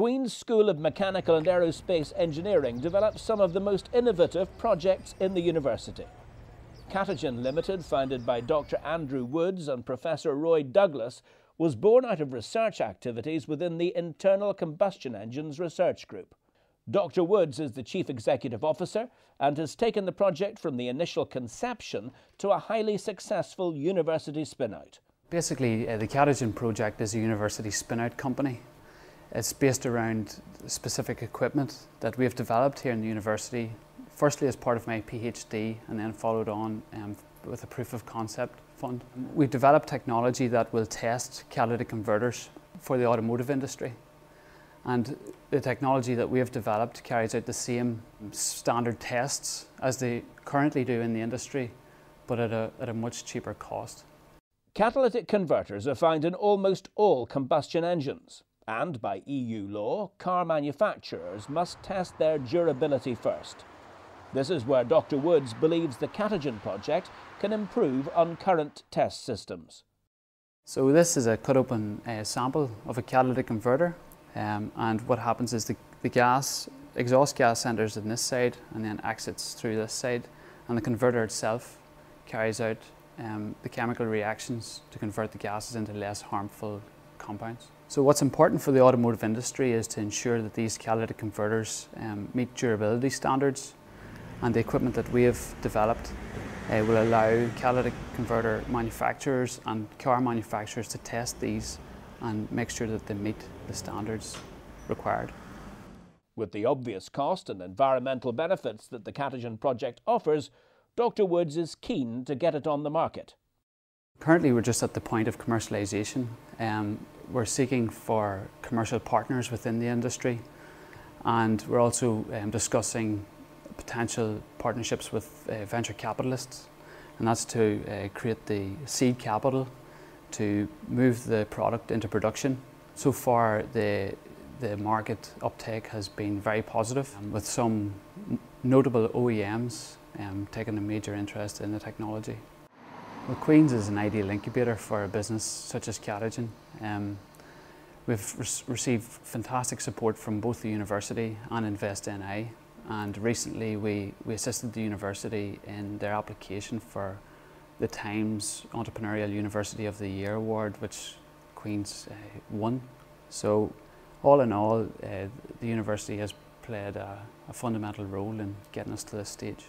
Queen's School of Mechanical and Aerospace Engineering develops some of the most innovative projects in the university. Catagen Limited, founded by Dr. Andrew Woods and Professor Roy Douglas, was born out of research activities within the Internal Combustion Engines Research Group. Dr. Woods is the Chief Executive Officer and has taken the project from the initial conception to a highly successful university spin-out. Basically, uh, the Catagen project is a university spin-out company it's based around specific equipment that we've developed here in the university, firstly as part of my PhD and then followed on um, with a proof of concept fund. We've developed technology that will test catalytic converters for the automotive industry. And the technology that we have developed carries out the same standard tests as they currently do in the industry, but at a, at a much cheaper cost. Catalytic converters are found in almost all combustion engines. And by EU law, car manufacturers must test their durability first. This is where Dr. Woods believes the Catagen project can improve on current test systems. So this is a cut open uh, sample of a catalytic converter um, and what happens is the, the gas, exhaust gas enters in this side and then exits through this side and the converter itself carries out um, the chemical reactions to convert the gases into less harmful compounds. So what's important for the automotive industry is to ensure that these catalytic converters um, meet durability standards and the equipment that we have developed uh, will allow catalytic converter manufacturers and car manufacturers to test these and make sure that they meet the standards required. With the obvious cost and environmental benefits that the Catagen project offers, Dr Woods is keen to get it on the market. Currently we're just at the point of commercialisation. Um, we're seeking for commercial partners within the industry and we're also um, discussing potential partnerships with uh, venture capitalists and that's to uh, create the seed capital to move the product into production. So far the, the market uptake has been very positive um, with some notable OEMs um, taking a major interest in the technology. Well, Queen's is an ideal incubator for a business such as Catagen. Um, we've re received fantastic support from both the university and InvestNI and recently we, we assisted the university in their application for the Times Entrepreneurial University of the Year award which Queen's uh, won. So all in all uh, the university has played a, a fundamental role in getting us to this stage.